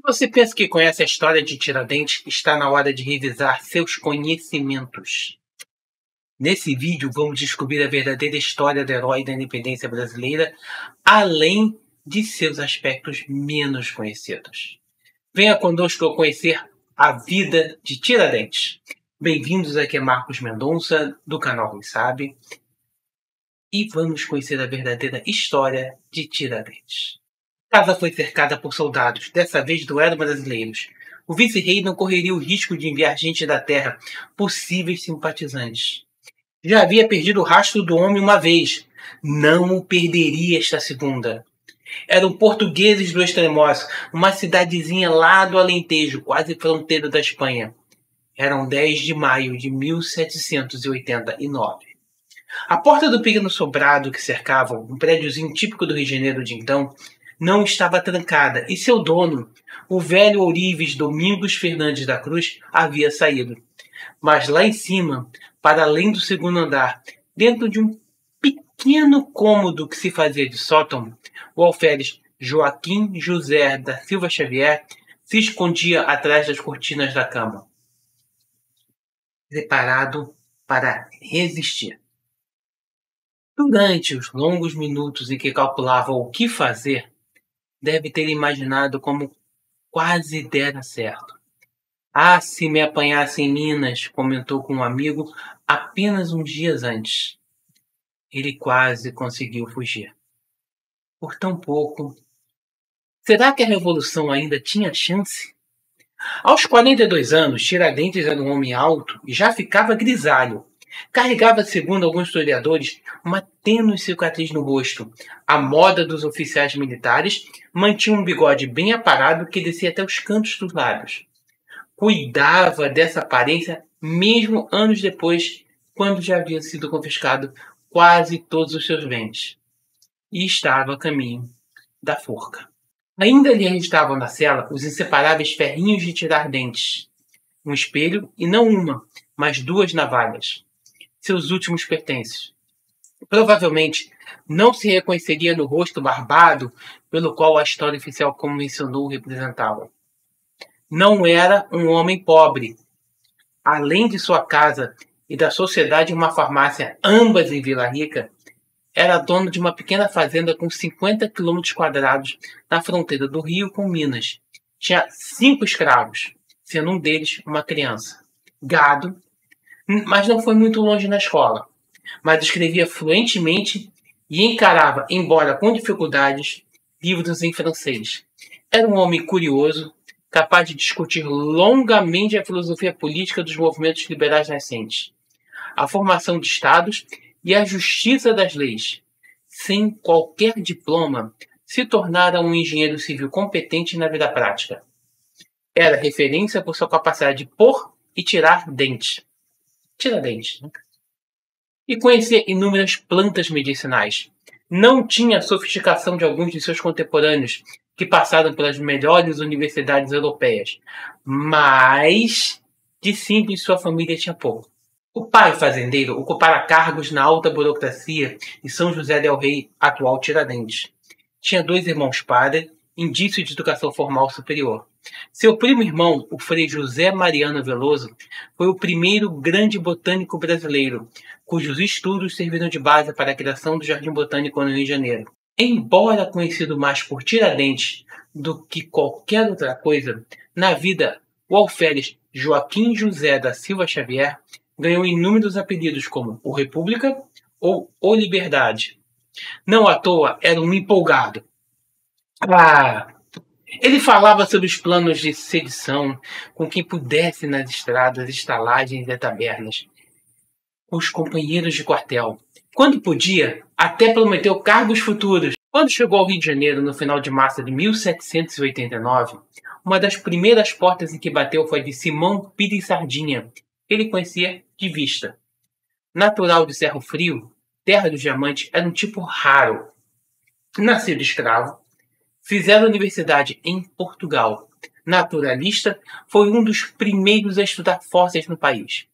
Se você pensa que conhece a história de Tiradentes, está na hora de revisar seus conhecimentos. Nesse vídeo, vamos descobrir a verdadeira história do herói da independência brasileira, além de seus aspectos menos conhecidos. Venha conosco conhecer a vida de Tiradentes. Bem-vindos aqui a Marcos Mendonça, do canal Rui Sabe, e vamos conhecer a verdadeira história de Tiradentes. Casa foi cercada por soldados, dessa vez do Edo brasileiros. O vice-rei não correria o risco de enviar gente da terra, possíveis simpatizantes. Já havia perdido o rastro do homem uma vez, não o perderia esta segunda. Eram portugueses do Extremoz, uma cidadezinha lá do Alentejo, quase fronteira da Espanha. Eram 10 de maio de 1789. A porta do pequeno sobrado que cercava, um prédiozinho típico do Rio de Janeiro de então, não estava trancada e seu dono, o velho ourives Domingos Fernandes da Cruz, havia saído. Mas lá em cima, para além do segundo andar, dentro de um pequeno cômodo que se fazia de sótão, o alferes Joaquim José da Silva Xavier se escondia atrás das cortinas da cama, preparado para resistir. Durante os longos minutos em que calculava o que fazer, deve ter imaginado como quase dera certo. Ah, se me apanhasse em Minas, comentou com um amigo apenas uns dias antes. Ele quase conseguiu fugir. Por tão pouco. Será que a revolução ainda tinha chance? Aos 42 anos, Tiradentes era um homem alto e já ficava grisalho, Carregava, segundo alguns historiadores, uma tênue cicatriz no rosto. A moda dos oficiais militares mantinha um bigode bem aparado que descia até os cantos dos lábios. Cuidava dessa aparência mesmo anos depois, quando já havia sido confiscado quase todos os seus bens. E estava a caminho da forca. Ainda lhe restavam na cela os inseparáveis ferrinhos de tirar dentes, um espelho e não uma, mas duas navalhas seus últimos pertences. Provavelmente não se reconheceria no rosto barbado pelo qual a história oficial convencionou representá-lo. Não era um homem pobre. Além de sua casa e da sociedade uma farmácia, ambas em Vila Rica, era dono de uma pequena fazenda com 50 quilômetros quadrados na fronteira do Rio com Minas. Tinha cinco escravos, sendo um deles uma criança. Gado, mas não foi muito longe na escola. Mas escrevia fluentemente e encarava, embora com dificuldades, livros em francês. Era um homem curioso, capaz de discutir longamente a filosofia política dos movimentos liberais nascentes, a formação de estados e a justiça das leis. Sem qualquer diploma, se tornara um engenheiro civil competente na vida prática. Era referência por sua capacidade de pôr e tirar dentes Tiradentes. Né? E conhecia inúmeras plantas medicinais. Não tinha a sofisticação de alguns de seus contemporâneos que passaram pelas melhores universidades europeias, mas de simples sua família tinha pouco. O pai fazendeiro ocupara cargos na alta burocracia em São José del Rei, atual Tiradentes. Tinha dois irmãos padres, indício de educação formal superior. Seu primo irmão, o Frei José Mariano Veloso, foi o primeiro grande botânico brasileiro, cujos estudos serviram de base para a criação do Jardim Botânico no Rio de Janeiro. Embora conhecido mais por Tiradentes do que qualquer outra coisa, na vida, o alferes Joaquim José da Silva Xavier ganhou inúmeros apelidos como o República ou o Liberdade. Não à toa era um empolgado. Ah, ele falava sobre os planos de sedição com quem pudesse nas estradas, estalagens e tabernas, os companheiros de quartel. Quando podia, até prometeu cargos futuros. Quando chegou ao Rio de Janeiro no final de março de 1789, uma das primeiras portas em que bateu foi de Simão Pires Sardinha, que ele conhecia de vista. Natural de Cerro Frio, terra dos diamantes, era um tipo raro. Nascido escravo, Fizeram universidade em Portugal. Naturalista, foi um dos primeiros a estudar fósseis no país.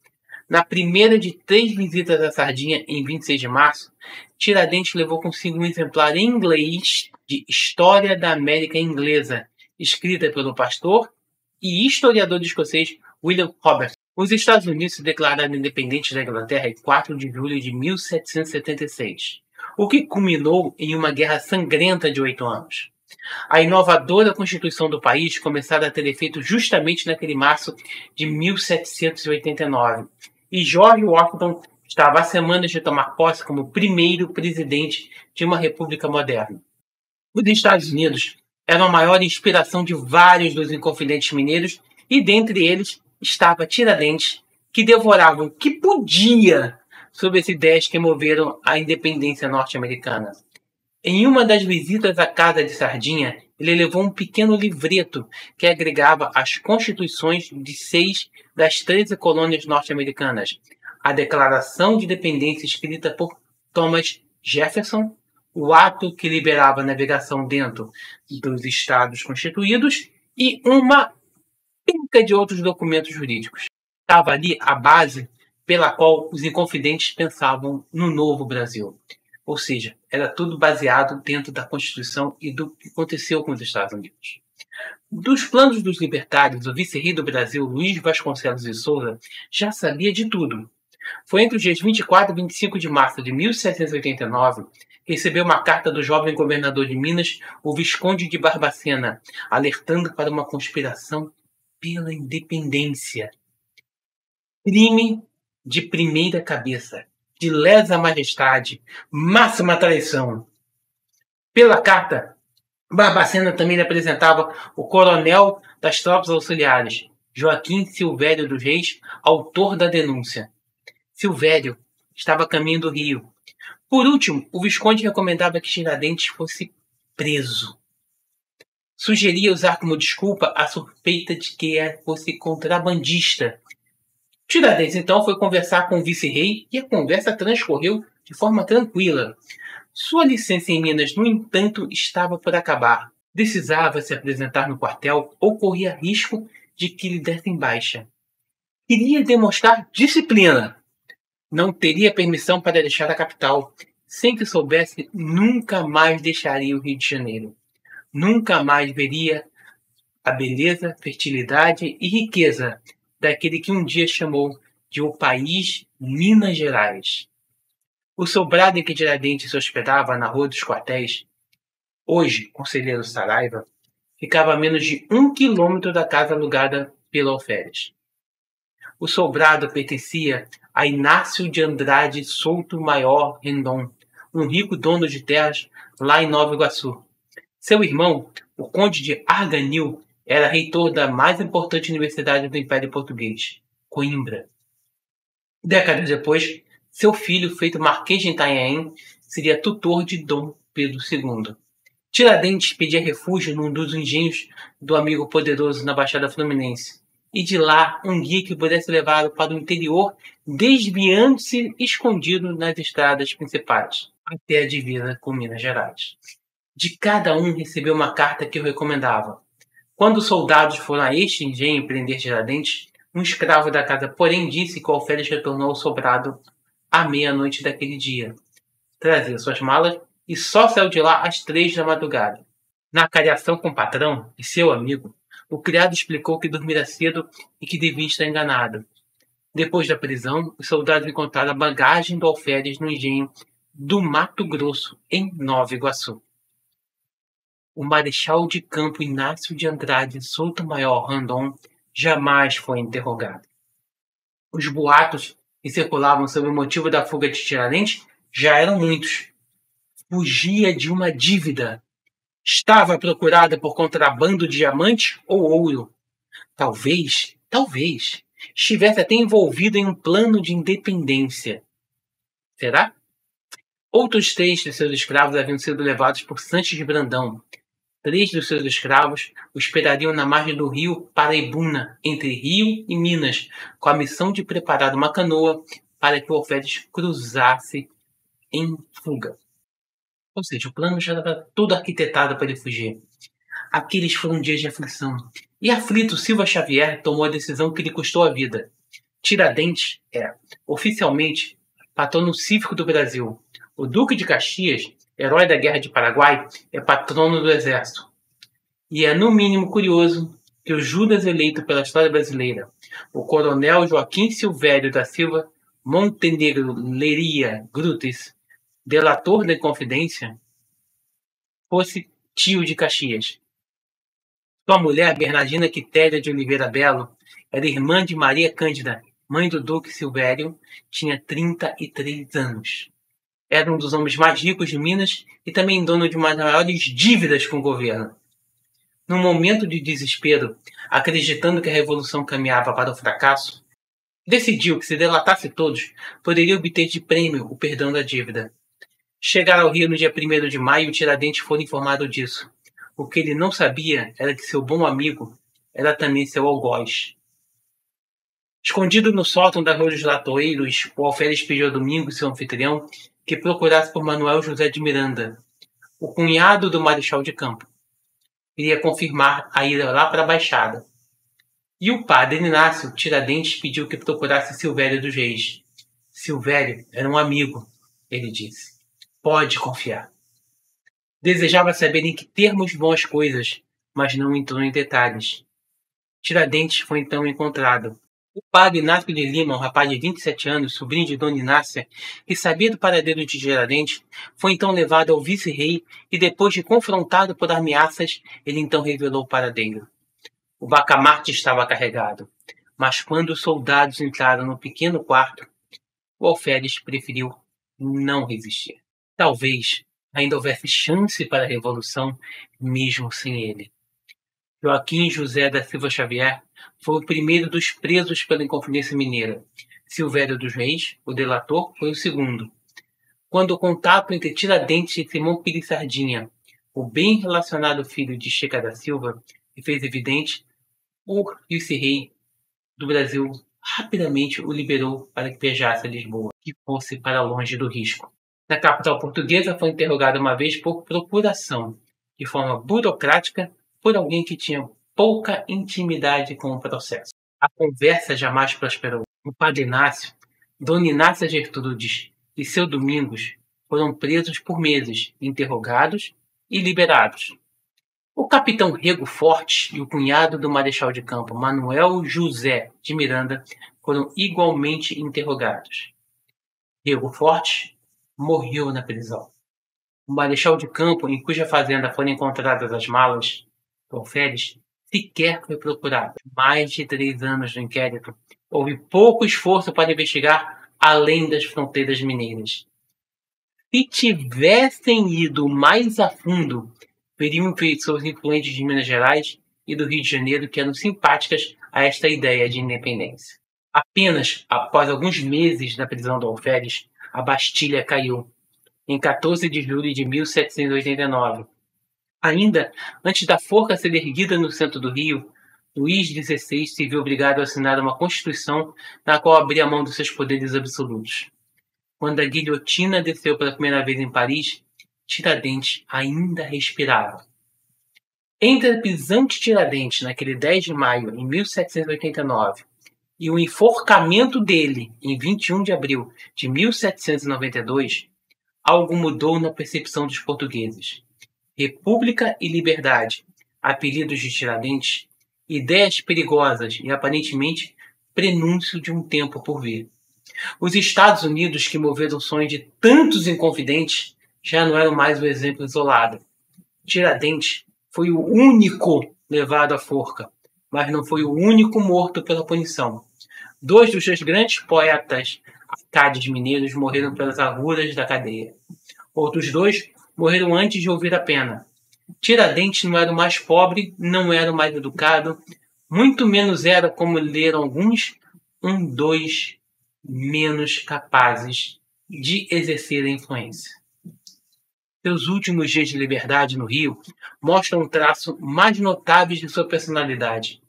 Na primeira de três visitas à Sardinha, em 26 de março, Tiradentes levou consigo um exemplar em inglês de História da América Inglesa, escrita pelo pastor e historiador escocês William Roberts. Os Estados Unidos se declararam independentes da Inglaterra em 4 de julho de 1776, o que culminou em uma guerra sangrenta de oito anos. A inovadora Constituição do país começara a ter efeito justamente naquele março de 1789, e George Washington estava a semanas de tomar posse como primeiro presidente de uma república moderna. Os Estados Unidos eram a maior inspiração de vários dos inconfidentes mineiros, e dentre eles estava Tiradentes, que devoravam o que podia sobre as ideias que moveram a independência norte-americana. Em uma das visitas à casa de Sardinha, ele levou um pequeno livreto que agregava as constituições de seis das treze colônias norte-americanas, a Declaração de Independência escrita por Thomas Jefferson, o ato que liberava a navegação dentro dos estados constituídos e uma penca de outros documentos jurídicos. Estava ali a base pela qual os inconfidentes pensavam no novo Brasil. Ou seja, era tudo baseado dentro da Constituição e do que aconteceu com os Estados Unidos. Dos planos dos libertários, o vice-rei do Brasil, Luiz Vasconcelos de Souza, já sabia de tudo. Foi entre os dias 24 e 25 de março de 1789 que recebeu uma carta do jovem governador de Minas, o Visconde de Barbacena, alertando para uma conspiração pela independência. Crime de primeira cabeça de lesa majestade, máxima traição. Pela carta, Barbacena também apresentava o coronel das tropas auxiliares, Joaquim Silvério dos Reis, autor da denúncia. Silvério estava a caminho do Rio. Por último, o Visconde recomendava que Tiradentes fosse preso. Sugeria usar como desculpa a suspeita de que fosse contrabandista Tiradentes então foi conversar com o vice-rei e a conversa transcorreu de forma tranquila. Sua licença em Minas, no entanto, estava por acabar. Precisava se apresentar no quartel ou corria risco de que lhe dessem baixa. Queria demonstrar disciplina. Não teria permissão para deixar a capital. Sem que soubesse, nunca mais deixaria o Rio de Janeiro. Nunca mais veria a beleza, fertilidade e riqueza daquele que um dia chamou de o país Minas Gerais. O sobrado em que Tiradentes se hospedava na Rua dos Quartéis, hoje Conselheiro Saraiva, ficava a menos de um quilômetro da casa alugada pelo Alferes. O sobrado pertencia a Inácio de Andrade Souto Maior Rendon, um rico dono de terras lá em Nova Iguaçu. Seu irmão, o conde de Arganil, era reitor da mais importante universidade do Império Português, Coimbra. Décadas depois, seu filho, feito Marquês de Itanhaém, seria tutor de Dom Pedro II. Tiradentes pedia refúgio num dos engenhos do amigo poderoso na Baixada Fluminense, e de lá um guia que pudesse levá-lo para o interior, desviando-se escondido nas estradas principais, até a divisa com Minas Gerais. De cada um recebeu uma carta que o recomendava, quando os soldados foram a este engenho prender Tiradentes, um escravo da casa, porém, disse que o alferes retornou ao sobrado à meia-noite daquele dia. Trazia suas malas e só saiu de lá às três da madrugada. Na cariação com o patrão e seu amigo, o criado explicou que dormira cedo e que devia estar enganado. Depois da prisão, os soldados encontraram a bagagem do alferes no engenho do Mato Grosso, em Nova Iguaçu o marechal de campo Inácio de Andrade Souto-Maior Randon jamais foi interrogado. Os boatos que circulavam sobre o motivo da fuga de Tiradentes já eram muitos. Fugia de uma dívida. Estava procurada por contrabando de diamante ou ouro. Talvez, talvez, estivesse até envolvido em um plano de independência. Será? Outros três de seus escravos haviam sido levados por Sanches de Brandão, Três dos seus escravos o esperariam na margem do rio Paraibuna, entre Rio e Minas, com a missão de preparar uma canoa para que o alferes cruzasse em fuga. Ou seja, o plano já estava todo arquitetado para ele fugir. Aqueles foram dias de aflição. E aflito, Silva Xavier tomou a decisão que lhe custou a vida. Tiradentes é, oficialmente, patrono cívico do Brasil. O Duque de Caxias herói da Guerra de Paraguai, é patrono do exército. E é no mínimo curioso que o Judas eleito pela história brasileira, o coronel Joaquim Silvério da Silva Montenegro Leria Grutes, delator da Inconfidência, fosse tio de Caxias. Sua mulher, Bernardina Quitéria de Oliveira Belo, era irmã de Maria Cândida, mãe do Duque Silvério, tinha 33 anos. Era um dos homens mais ricos de Minas e também dono de uma das maiores dívidas com o governo. Num momento de desespero, acreditando que a revolução caminhava para o fracasso, decidiu que se delatasse todos, poderia obter de prêmio o perdão da dívida. Chegar ao Rio no dia 1 de maio, o Tiradentes foi informado disso. O que ele não sabia era que seu bom amigo era também seu algoz. Escondido no sótão da Rua dos Latoeiros, o alferes pediu a Domingos, seu anfitrião, que procurasse por Manuel José de Miranda, o cunhado do Marechal de Campo. Iria confirmar a ida lá para a Baixada. E o padre Inácio Tiradentes pediu que procurasse Silvério dos Reis. Silvério era um amigo, ele disse. Pode confiar. Desejava saber em que termos vão as coisas, mas não entrou em detalhes. Tiradentes foi então encontrado. O padre Inácio de Lima, um rapaz de 27 anos, sobrinho de Dona Inácia, que sabia do paradeiro de Tiradentes, foi então levado ao vice-rei e, depois de confrontado por ameaças, ele então revelou o paradeiro. O bacamarte estava carregado, mas quando os soldados entraram no pequeno quarto, o alferes preferiu não resistir. Talvez ainda houvesse chance para a revolução, mesmo sem ele. Joaquim José da Silva Xavier foi o primeiro dos presos pela Inconfidência Mineira. Silvério dos Reis, o delator, foi o segundo. Quando o contato entre Tiradentes e Simão Pires Sardinha, o bem relacionado filho de Checa da Silva, se fez evidente, o vice-rei do Brasil rapidamente o liberou para que viajasse a Lisboa e fosse para longe do risco. Na capital portuguesa foi interrogado uma vez por procuração, de forma burocrática, por alguém que tinha pouca intimidade com o processo. A conversa jamais prosperou. O padre Inácio, Dona Inácia Gertrudes e seu Domingos foram presos por meses, interrogados e liberados. O capitão Rego Forte e o cunhado do marechal de campo Manuel José de Miranda foram igualmente interrogados. Rego Forte morreu na prisão. O marechal de campo, em cuja fazenda foram encontradas as malas alferes, sequer foi procurado. Mais de três anos do inquérito, houve pouco esforço para investigar além das fronteiras mineiras. Se tivessem ido mais a fundo, veriam pessoas influentes de Minas Gerais e do Rio de Janeiro que eram simpáticas a esta ideia de independência. Apenas após alguns meses da prisão do Alferes, a Bastilha caiu, em 14 de julho de 1789. Ainda antes da forca ser erguida no centro do Rio, Luís XVI se viu obrigado a assinar uma Constituição na qual abria mão dos seus poderes absolutos. Quando a guilhotina desceu pela primeira vez em Paris, Tiradentes ainda respirava. Entre a prisão de Tiradentes naquele 10 de maio em 1789 e o enforcamento dele em 21 de abril de 1792, algo mudou na percepção dos portugueses. República e liberdade, apelidos de Tiradentes, ideias perigosas e aparentemente prenúncio de um tempo por vir. Os Estados Unidos, que moveram o sonho de tantos inconfidentes, já não era mais um exemplo isolado. Tiradentes foi o único levado à forca, mas não foi o único morto pela punição. Dois dos seus grandes poetas arcades mineiros morreram pelas agulhas da cadeia. Outros dois morreram antes de ouvir a pena. Tiradentes não era o mais pobre, não era o mais educado, muito menos era, como leram alguns, um dos menos capazes de exercer a influência. Seus últimos dias de liberdade no Rio mostram um traço mais notável de sua personalidade: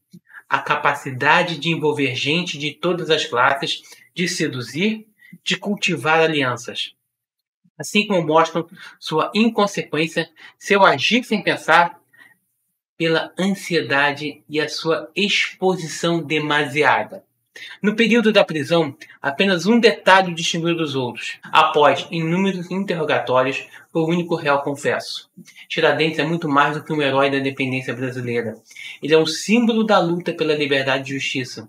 a capacidade de envolver gente de todas as classes, de seduzir, de cultivar alianças. Assim como mostram sua inconsequência, seu agir sem pensar, pela ansiedade e a sua exposição demasiada. No período da prisão, apenas um detalhe distinguiu dos outros. Após inúmeros interrogatórios, foi o único réu confesso. Tiradentes é muito mais do que um herói da independência brasileira. Ele é um símbolo da luta pela liberdade e justiça.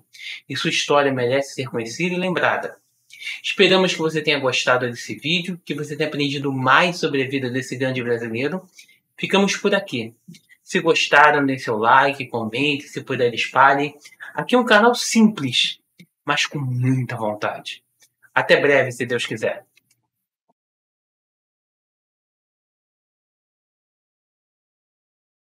E sua história merece ser conhecida e lembrada. Esperamos que você tenha gostado desse vídeo, que você tenha aprendido mais sobre a vida desse grande brasileiro. Ficamos por aqui. Se gostaram, dê seu like, comente, se puder espalhe. Aqui é um canal simples, mas com muita vontade. Até breve, se Deus quiser.